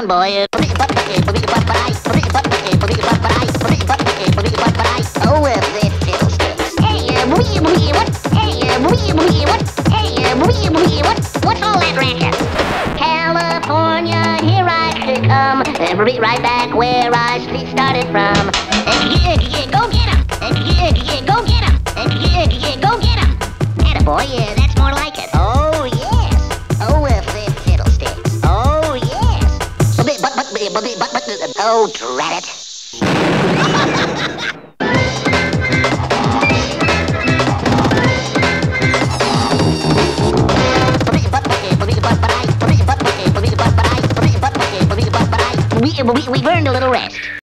on, boy. Oh, well. Hey, what? Hey, what? Hey, what? What's all that? California, here I come. Uh, be right back where I started from. Uh, yeah, yeah, go get him. Uh, yeah, yeah, go get him. Uh, yeah, yeah, go get him. Attaboy, yeah, but, but, but, but, but, oh, drat it. We, we, we earned a little rest.